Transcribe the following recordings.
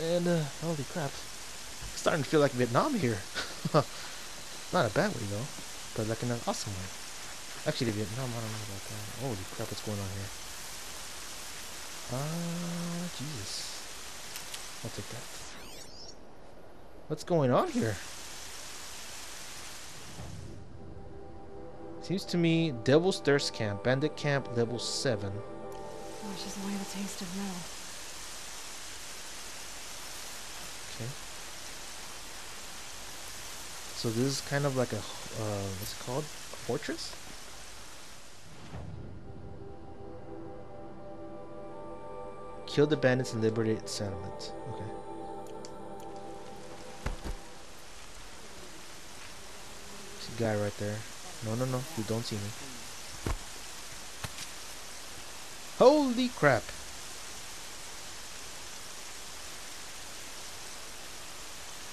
and uh, holy crap, starting to feel like Vietnam here. Not a bad way though, but like an awesome way. Actually, Vietnam, I don't know about that. Holy crap, what's going on here? Ah, uh, Jesus. I'll take that. What's going on here? Seems to me Devil's Thirst Camp, Bandit Camp level 7. Washes away the taste of metal. Okay. So this is kind of like a, uh, what's it called? A fortress? Kill the bandits and liberate settlement. Okay. There's a guy right there. No, no, no. You don't see me. Holy crap.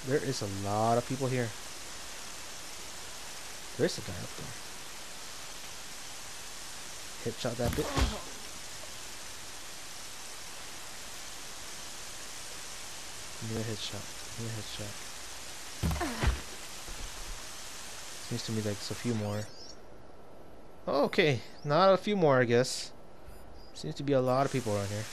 There is a lot of people here. There's a guy up there. Headshot that bitch. Give me a headshot. Give headshot. Seems to me like there's a few more. Okay, not a few more, I guess. Seems to be a lot of people around here.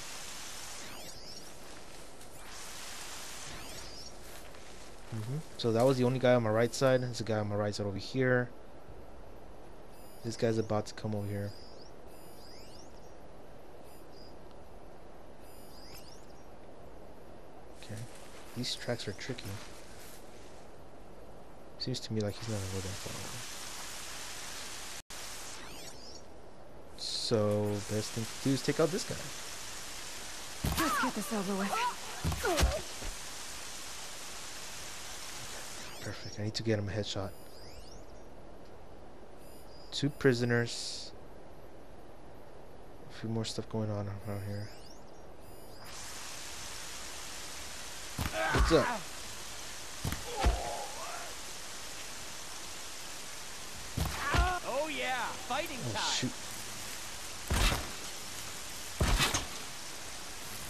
Mm -hmm. So that was the only guy on my right side. There's a guy on my right side over here. This guy's about to come over here. Okay. These tracks are tricky. Seems to me like he's not gonna go that far. Away. So, best thing to do is take out this guy. Let's get this over with. Perfect. I need to get him a headshot. Two prisoners. A few more stuff going on around here. What's up? Oh yeah, fighting oh, time. shoot.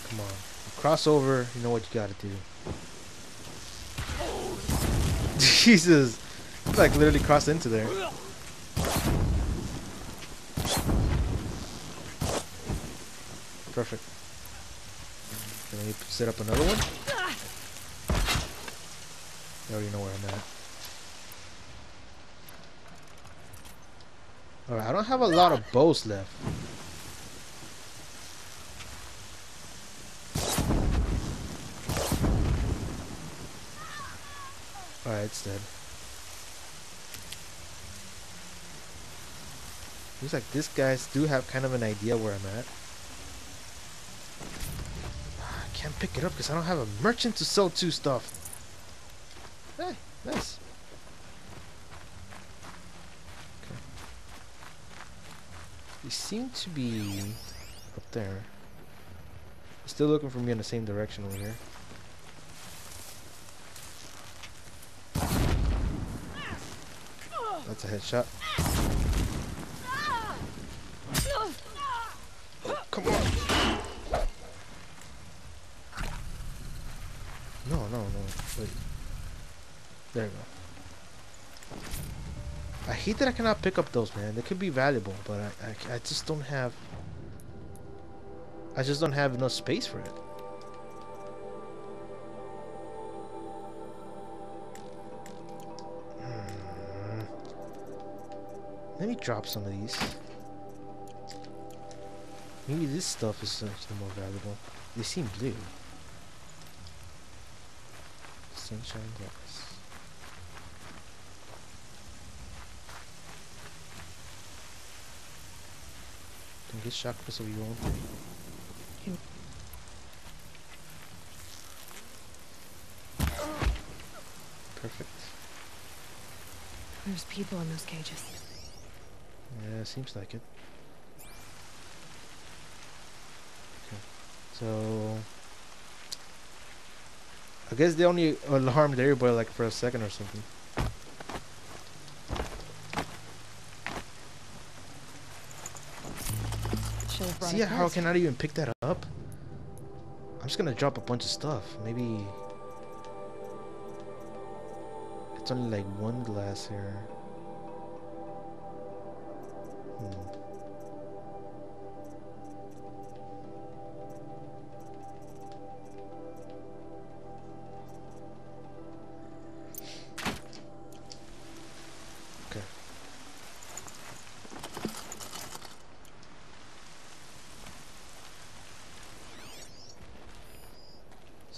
Come on. Cross over, you know what you gotta do. Jesus! like literally crossed into there. Perfect. Can we set up another one? You already know where I'm at. Alright, I don't have a lot of bows left. Alright, it's dead. Looks like these guys do have kind of an idea where I'm at. Can't pick it up because I don't have a merchant to sell to stuff. Hey, nice. Okay. They seem to be up there. Still looking for me in the same direction over here. That's a headshot. Oh, come on. No, no, no. Wait. There we go. I hate that I cannot pick up those, man. They could be valuable, but I, I, I just don't have... I just don't have enough space for it. Hmm. Let me drop some of these. Maybe this stuff is actually more valuable. They seem blue. Sunshine glass. Don't get shocked because of your own thing. Perfect. There's people in those cages. Yeah, seems like it. Okay. So I guess they only uh, alarmed everybody like for a second or something. See how I cannot even pick that up? I'm just gonna drop a bunch of stuff. Maybe it's only like one glass here.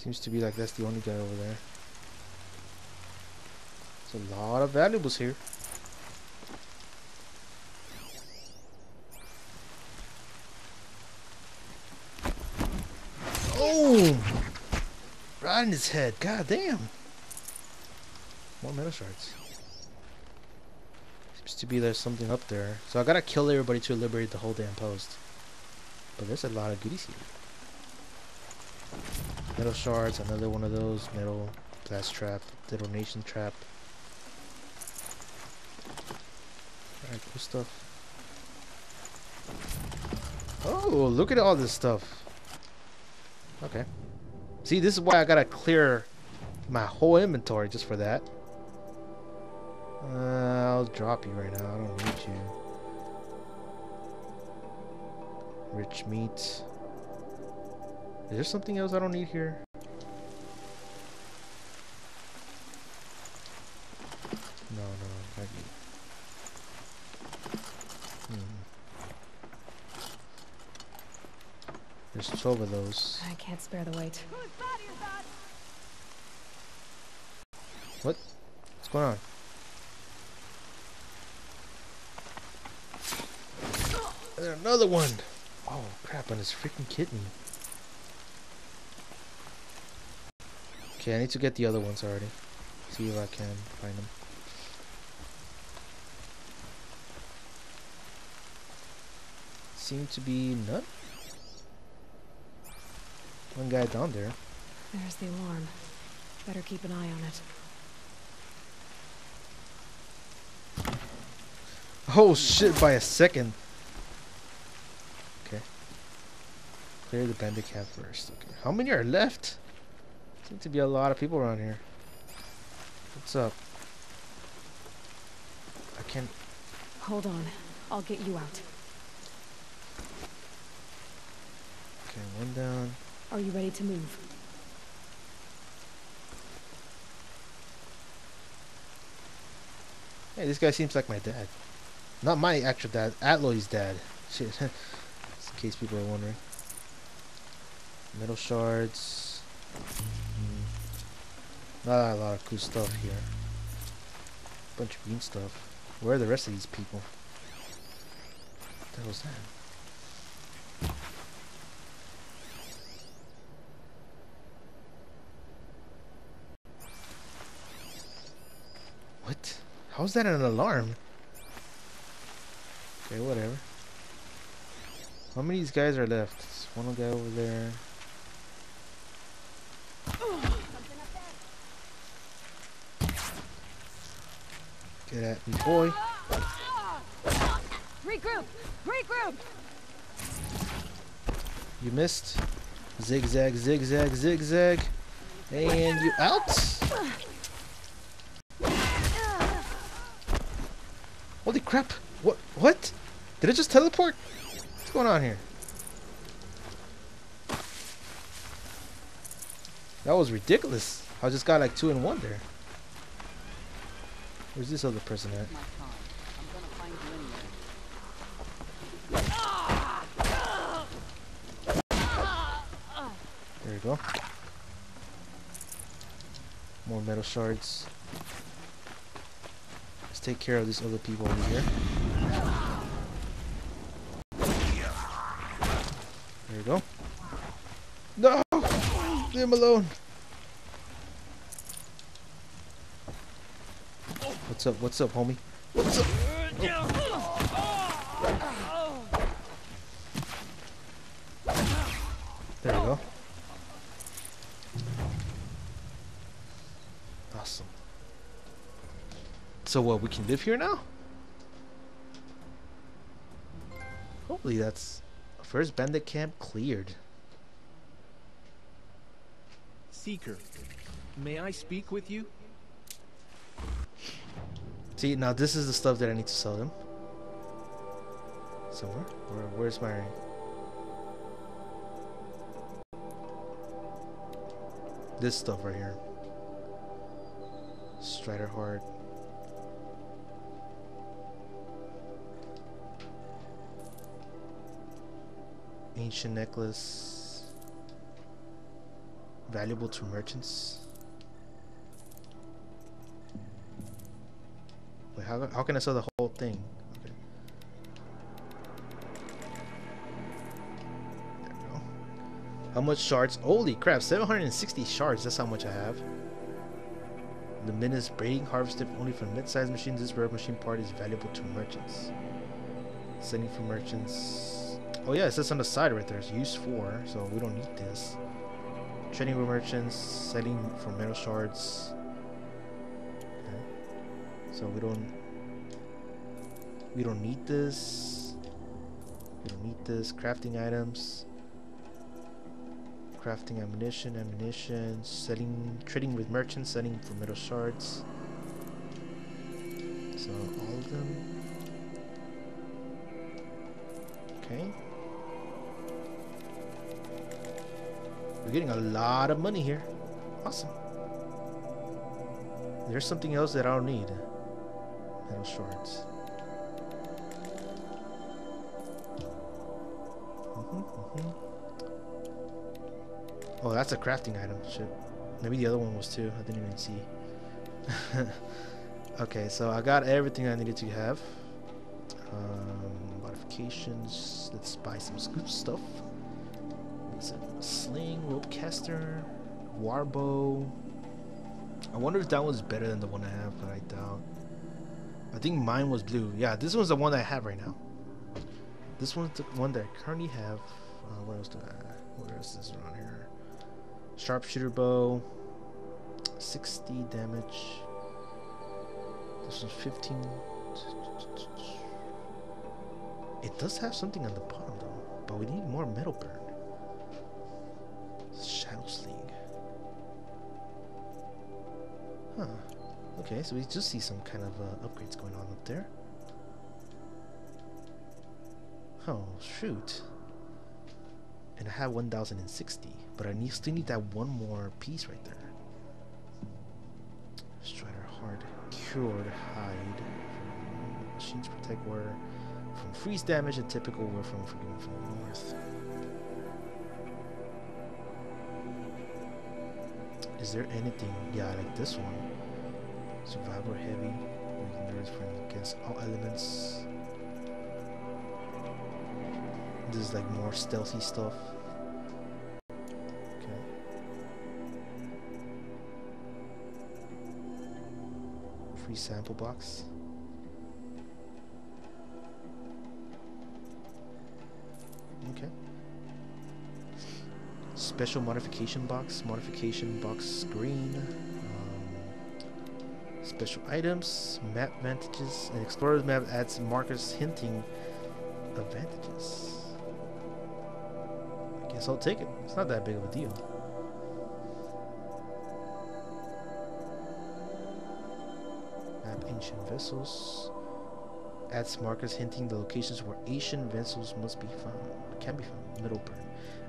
Seems to be like that's the only guy over there. There's a lot of valuables here. Oh! Right in his head. God damn. More metal shards. Seems to be there's something up there. So I gotta kill everybody to liberate the whole damn post. But there's a lot of goodies here. Metal shards, another one of those. Metal blast trap, detonation trap. Alright, cool stuff. Oh, look at all this stuff. Okay. See, this is why I gotta clear my whole inventory just for that. Uh, I'll drop you right now. I don't need you. Rich meat. Is there something else I don't need here? No, no. Hmm. There's 12 of those. I can't spare the weight. What? What's going on? There's another one! Oh crap, on his freaking kitten. Okay, I need to get the other ones already. See if I can find them. Seem to be none. One guy down there. There's the alarm. Better keep an eye on it. Oh shit, by a second. Okay. Clear the bandit camp first. Okay. How many are left? Seem to be a lot of people around here. What's up? I can't. Hold on. I'll get you out. Okay, one down. Are you ready to move? Hey, this guy seems like my dad. Not my actual dad, Aloy's dad. Shit. Just in case people are wondering. Metal shards. Not a lot of cool stuff here. Bunch of green stuff. Where are the rest of these people? What the hell's that? What? How's that an alarm? Okay, whatever. How many of these guys are left? There's one guy over there. Get at me, boy. Regroup! Regroup! You missed. Zigzag, zigzag, zigzag. And you out? Holy crap. What? What? Did it just teleport? What's going on here? That was ridiculous. I just got like two in one there. Where's this other person at? There we go. More metal shards. Let's take care of these other people over here. There we go. No! Leave him alone. What's up? What's up, homie? What's up? There we go. Awesome. So what, we can live here now? Hopefully that's first bandit camp cleared. Seeker. May I speak with you? See, now this is the stuff that I need to sell them. Somewhere? Where, where's my... This stuff right here. Strider Heart. Ancient necklace. Valuable to merchants. How, how can I sell the whole thing? Okay. There we go. How much shards? Holy crap, 760 shards. That's how much I have. The Minas braiding harvested only from mid-sized machines. This rare machine part is valuable to merchants. Sending for merchants. Oh yeah, it says on the side right there. It's used for, so we don't need this. Trading with merchants, selling for metal shards. So we don't we don't need this. We don't need this. Crafting items. Crafting ammunition, ammunition, selling trading with merchants, selling for metal shards. So all of them. Okay. We're getting a lot of money here. Awesome. There's something else that I don't need. Shards. Mhm, mhm. Oh, that's a crafting item. Shit. Maybe the other one was too. I didn't even see. okay, so I got everything I needed to have. Um, modifications. Let's buy some good stuff. Sling, rope caster, warbow. I wonder if that one's better than the one I have, but I doubt. I think mine was blue. Yeah, this one's the one I have right now. This one's the one that I currently have. Uh, what else do I? Where is this around here? Sharpshooter bow. 60 damage. This one's 15. It does have something on the bottom though, but we need more metal burn. Okay, so we just see some kind of uh, upgrades going on up there. Oh, shoot. And I have 1060, but I need, still need that one more piece right there. Strider Hard Cured Hide. Machines protect water from freeze damage and typical wear from Forgiven from the North. Is there anything? Yeah, like this one. Survivor heavy. Making against all elements. This is like more stealthy stuff. Okay. Free sample box. Okay. Special modification box, modification box green. Special items, map advantages, and explorer's map adds markers hinting advantages. I guess I'll take it. It's not that big of a deal. Map ancient vessels. Adds markers hinting the locations where ancient vessels must be found. Can be found. Metal burn.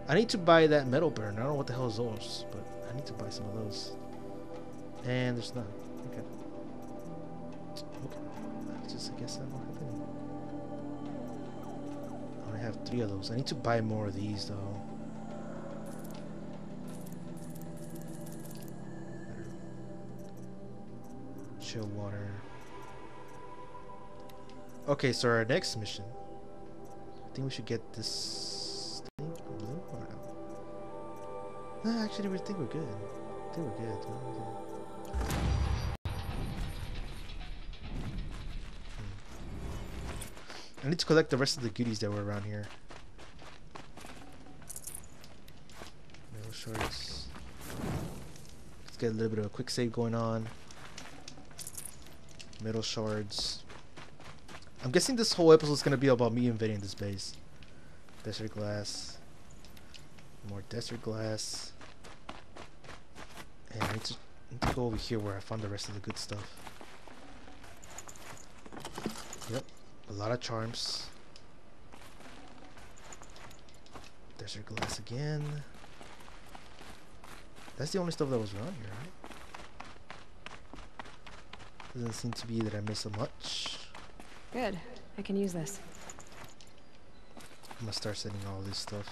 I need to buy that metal burn. I don't know what the hell is those, but I need to buy some of those. And there's none. Okay. I I guess that won't happen. I only have three of those. I need to buy more of these though. Chill water. Okay, so our next mission. I think we should get this thing blue or no? No, actually, we think we're good. I think. We're good. I need to collect the rest of the goodies that were around here. Metal shards. Let's get a little bit of a quick save going on. Metal shards. I'm guessing this whole episode is gonna be about me invading this base. Desert glass. More desert glass. And I need to, need to go over here where I found the rest of the good stuff. Yep, a lot of charms. There's your glass again. That's the only stuff that was around here, right? Doesn't seem to be that I missed so much. Good. I can use this. I'm gonna start sending all this stuff.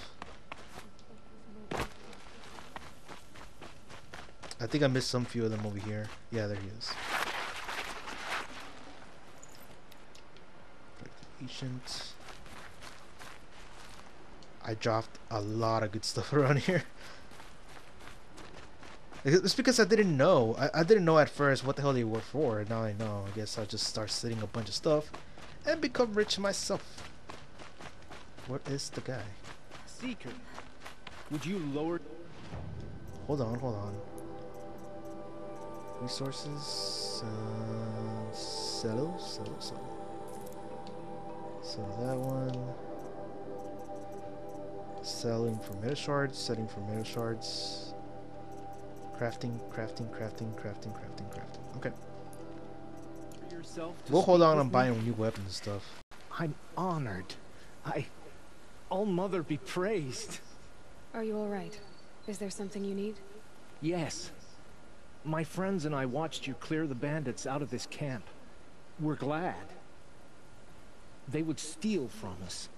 I think I missed some few of them over here. Yeah, there he is. Patient. I dropped a lot of good stuff around here. It's because I didn't know. I, I didn't know at first what the hell they were for. Now I know. I guess I'll just start sitting a bunch of stuff and become rich myself. What is the guy? Seeker, would you lower... Hold on, hold on. Resources. Uh, settle, settle, settle. So that one. Selling for meta shards, setting for meta shards. Crafting, crafting, crafting, crafting, crafting, crafting. Okay. We'll hold on with on me? buying new weapons and stuff. I'm honored. I... All Mother be praised. Are you alright? Is there something you need? Yes. My friends and I watched you clear the bandits out of this camp. We're glad. They would steal from us,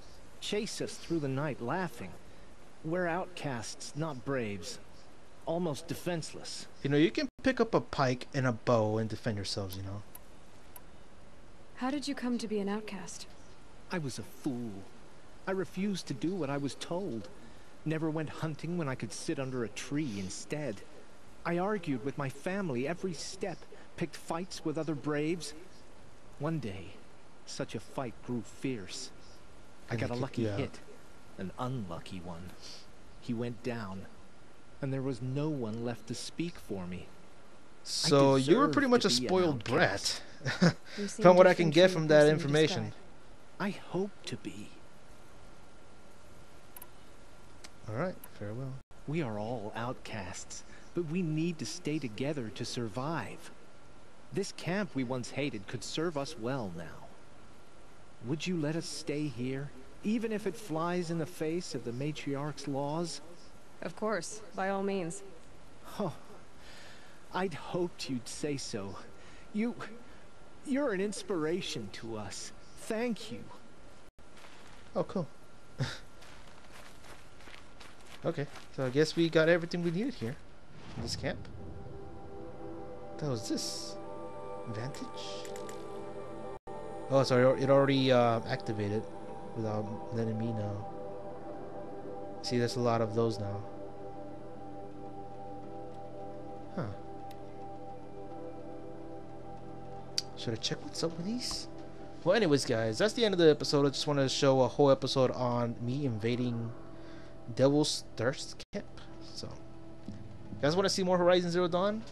chase us through the night laughing. We're outcasts, not braves. Almost defenseless. You know, you can pick up a pike and a bow and defend yourselves, you know. How did you come to be an outcast? I was a fool. I refused to do what I was told. Never went hunting when I could sit under a tree instead. I argued with my family every step, picked fights with other braves. One day, such a fight grew fierce. I got a lucky you uh, hit, an unlucky one. He went down, and there was no one left to speak for me. So you were pretty much a be an spoiled brat. outcast. You seem from what I can get from that information. I hope to be. Alright, farewell. We are all outcasts, but we need to stay together to survive. This camp we once hated could serve us well now. Would you let us stay here, even if it flies in the face of the matriarch's laws? Of course, by all means. Oh, I'd hoped you'd say so. You... You're an inspiration to us. Thank you. Oh, cool. okay, so I guess we got everything we needed here in this camp. That was this vantage. Oh, sorry, it already uh, activated without letting me know. See, there's a lot of those now. Huh. Should I check what's up with these? Well, anyways, guys, that's the end of the episode. I just wanted to show a whole episode on me invading Devil's Thirst Camp. So, you guys want to see more Horizon Zero Dawn?